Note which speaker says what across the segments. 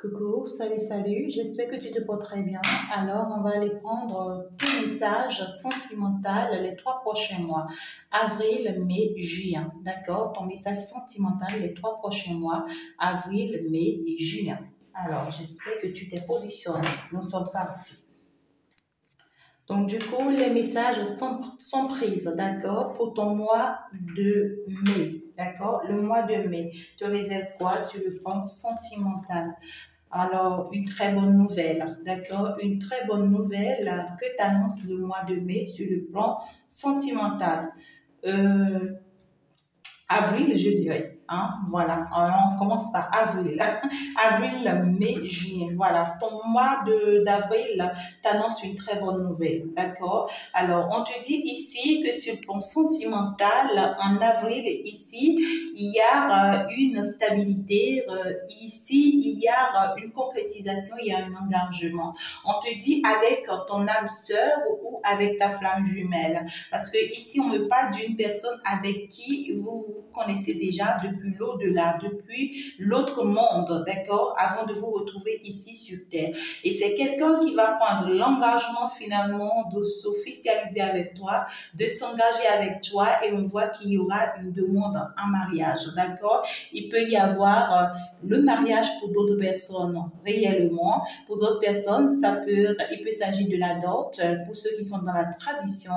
Speaker 1: Coucou, salut, salut, j'espère que tu te portes très bien. Alors, on va aller prendre ton message sentimental les trois prochains mois. Avril, mai, juin. D'accord? Ton message sentimental les trois prochains mois. Avril, mai et juin. Alors, j'espère que tu t'es positionné. Nous sommes partis. Donc, du coup, les messages sont, sont pris, d'accord, pour ton mois de mai, d'accord? Le mois de mai, tu réserves quoi sur le plan sentimental? Alors, une très bonne nouvelle, d'accord? Une très bonne nouvelle que t'annonce le mois de mai sur le plan sentimental. Euh, avril, je dirais. Hein, voilà, on commence par avril. avril, mai, juin. Voilà, ton mois d'avril t'annonce une très bonne nouvelle. D'accord? Alors, on te dit ici que sur le plan sentimental, en avril, ici, il y a euh, une stabilité. Euh, ici, il y a euh, une concrétisation, il y a un engagement. On te dit avec ton âme sœur ou avec ta flamme jumelle. Parce que ici, on me parle d'une personne avec qui vous connaissez déjà depuis depuis l'au-delà, depuis l'autre monde, d'accord, avant de vous retrouver ici sur Terre. Et c'est quelqu'un qui va prendre l'engagement finalement de s'officialiser avec toi, de s'engager avec toi et on voit qu'il y aura une demande en mariage, d'accord? Il peut y avoir euh, le mariage pour d'autres personnes réellement, pour d'autres personnes, ça peut, il peut s'agir de la dot pour ceux qui sont dans la tradition.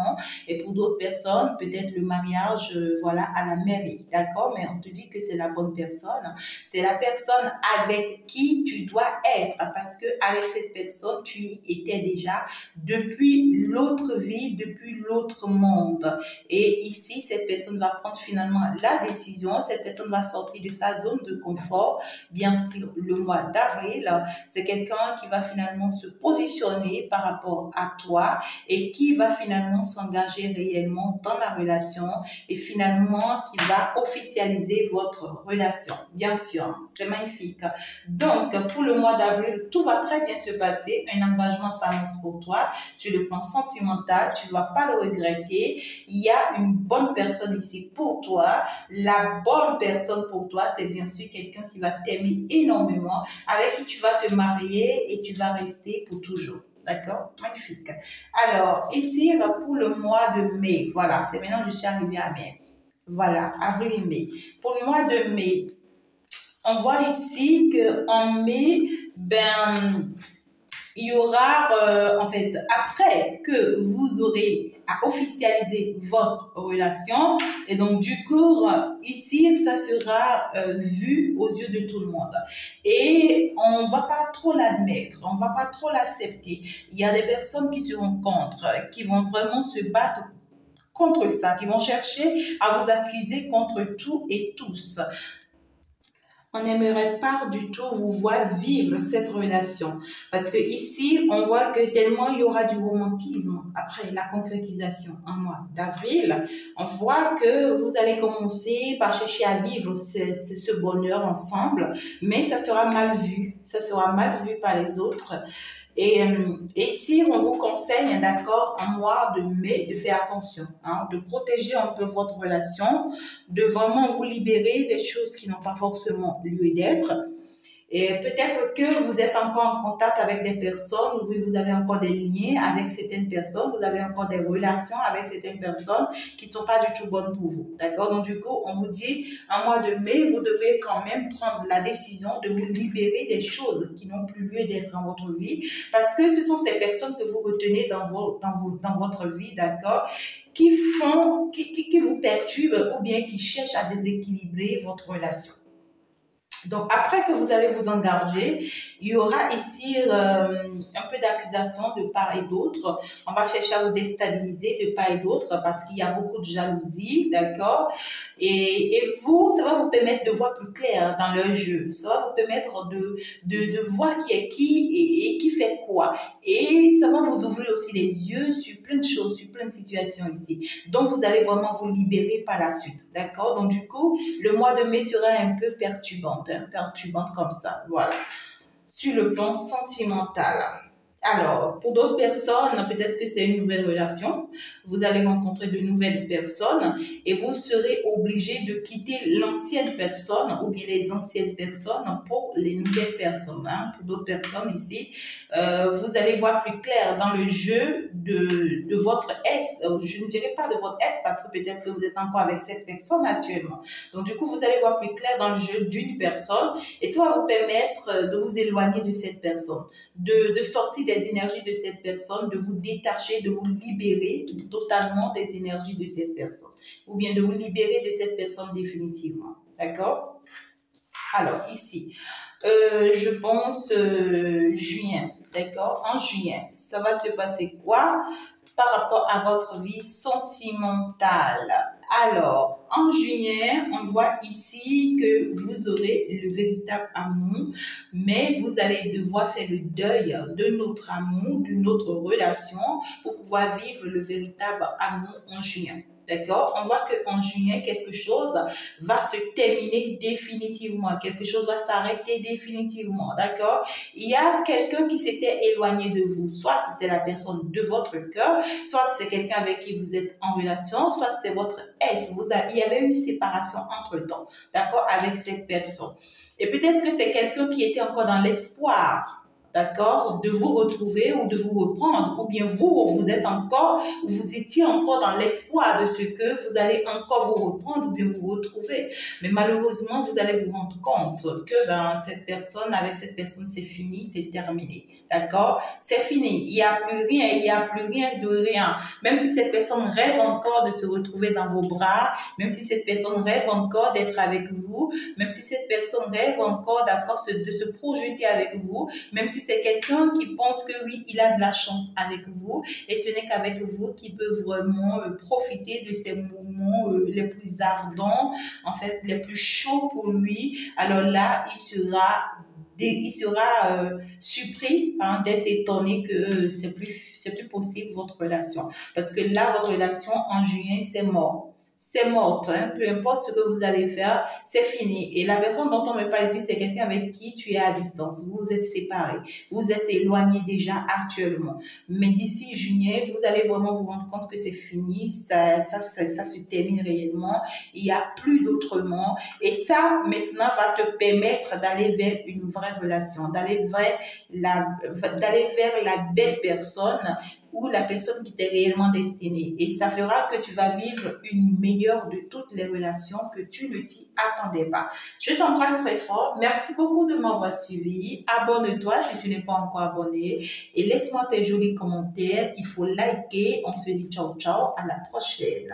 Speaker 1: Et pour d'autres personnes, peut-être le mariage, euh, voilà, à la mairie, d'accord? Mais on te dit que c'est la bonne personne. C'est la personne avec qui tu dois être parce que avec cette personne, tu étais déjà depuis l'autre vie, depuis l'autre monde. Et ici, cette personne va prendre finalement la décision. Cette personne va sortir de sa zone de confort. Bien sûr, le mois d'avril, c'est quelqu'un qui va finalement se positionner par rapport à toi et qui va finalement s'engager réellement dans la relation et finalement qui va officialiser votre relation. Bien sûr, c'est magnifique. Donc, pour le mois d'avril, tout va très bien se passer. Un engagement s'annonce pour toi sur le plan sentimental. Tu ne vas pas le regretter. Il y a une bonne personne ici pour toi. La bonne personne pour toi, c'est bien sûr quelqu'un qui va t'aimer énormément, avec qui tu vas te marier et tu vas rester pour toujours. D'accord? Magnifique. Alors, ici, pour le mois de mai, voilà, c'est maintenant je suis arrivée à mai. Voilà, avril-mai. Pour le mois de mai, on voit ici qu'en mai, ben, il y aura, euh, en fait, après que vous aurez à officialiser votre relation, et donc du coup, ici, ça sera euh, vu aux yeux de tout le monde. Et on va pas trop l'admettre, on va pas trop l'accepter. Il y a des personnes qui seront contre, qui vont vraiment se battre contre ça, qui vont chercher à vous accuser contre tout et tous. On n'aimerait pas du tout vous voir vivre cette relation. Parce que ici, on voit que tellement il y aura du romantisme après la concrétisation en mois d'avril, on voit que vous allez commencer par chercher à vivre ce, ce bonheur ensemble, mais ça sera mal vu. Ça sera mal vu par les autres. Et, euh, et, ici, on vous conseille, d'accord, en mois de mai, de faire attention, hein, de protéger un peu votre relation, de vraiment vous libérer des choses qui n'ont pas forcément lieu d'être et peut-être que vous êtes encore en contact avec des personnes, ou vous avez encore des liens avec certaines personnes, vous avez encore des relations avec certaines personnes qui ne sont pas du tout bonnes pour vous. D'accord? Donc du coup, on vous dit, en mois de mai, vous devez quand même prendre la décision de vous libérer des choses qui n'ont plus lieu d'être dans votre vie, parce que ce sont ces personnes que vous retenez dans, vos, dans, vos, dans votre vie, d'accord? Qui font, qui, qui, qui vous perturbent ou bien qui cherchent à déséquilibrer votre relation. Donc, après que vous allez vous engager, il y aura ici euh, un peu d'accusation de part et d'autre. On va chercher à vous déstabiliser de part et d'autre parce qu'il y a beaucoup de jalousie, d'accord? Et, et, vous, ça va permettre de voir plus clair dans le jeu. Ça va vous permettre de, de, de voir qui est qui et, qui fait quoi. Et ça va vous ouvrir aussi les yeux sur plein de choses, sur plein de situations ici. Donc, vous allez vraiment vous libérer par la suite, d'accord? Donc, du coup, le mois de mai sera un peu perturbant perturbante comme ça. Voilà. Sur le plan sentimental. Alors, pour d'autres personnes, peut-être que c'est une nouvelle relation. Vous allez rencontrer de nouvelles personnes et vous serez obligé de quitter l'ancienne personne ou bien les anciennes personnes pour les nouvelles personnes. Hein. Pour d'autres personnes ici, euh, vous allez voir plus clair dans le jeu de, de votre S. Euh, je ne dirais pas de votre S parce que peut-être que vous êtes encore avec cette personne actuellement. Donc, du coup, vous allez voir plus clair dans le jeu d'une personne et ça va vous permettre de vous éloigner de cette personne, de, de sortir des énergies de cette personne, de vous détacher, de vous libérer totalement des énergies de cette personne, ou bien de vous libérer de cette personne définitivement. D'accord? Alors, ici, euh, je pense euh, juin, d'accord? En juin, ça va se passer quoi? Par rapport à votre vie sentimentale alors, en juillet, on voit ici que vous aurez le véritable amour, mais vous allez devoir faire le deuil de notre amour, de notre relation pour pouvoir vivre le véritable amour en juin. D'accord? On voit qu'en juillet, quelque chose va se terminer définitivement. Quelque chose va s'arrêter définitivement. D'accord? Il y a quelqu'un qui s'était éloigné de vous. Soit c'est la personne de votre cœur, soit c'est quelqu'un avec qui vous êtes en relation, soit c'est votre S. Vous il y avait une séparation entre temps. D'accord? Avec cette personne. Et peut-être que c'est quelqu'un qui était encore dans l'espoir d'accord, de vous retrouver ou de vous reprendre, ou bien vous, vous êtes encore, vous étiez encore dans l'espoir de ce que vous allez encore vous reprendre ou bien vous retrouver. Mais malheureusement, vous allez vous rendre compte que ben, cette personne, avec cette personne, c'est fini, c'est terminé, d'accord? C'est fini, il n'y a plus rien, il n'y a plus rien de rien. Même si cette personne rêve encore de se retrouver dans vos bras, même si cette personne rêve encore d'être avec vous, même si cette personne rêve encore d'accord de se projeter avec vous, même si c'est quelqu'un qui pense que oui, il a de la chance avec vous et ce n'est qu'avec vous qu'il peut vraiment euh, profiter de ces moments euh, les plus ardents, en fait, les plus chauds pour lui. Alors là, il sera il sera euh, surpris hein, d'être étonné que c'est plus plus possible votre relation parce que là votre relation en juin c'est mort c'est mort. Hein. Peu importe ce que vous allez faire, c'est fini. Et la personne dont on me parle ici, c'est quelqu'un avec qui tu es à distance. Vous êtes séparés. Vous êtes éloignés déjà actuellement. Mais d'ici juillet, vous allez vraiment vous rendre compte que c'est fini. Ça, ça, ça, ça, se termine réellement. Il n'y a plus d'autrement. Et ça, maintenant, va te permettre d'aller vers une vraie relation, d'aller vers la, d'aller vers la belle personne ou la personne qui t'est réellement destinée. Et ça fera que tu vas vivre une meilleure de toutes les relations que tu ne t'y attendais pas. Je t'embrasse très fort. Merci beaucoup de m'avoir suivi. Abonne-toi si tu n'es pas encore abonné et laisse-moi tes jolis commentaires. Il faut liker. On se dit ciao ciao. À la prochaine.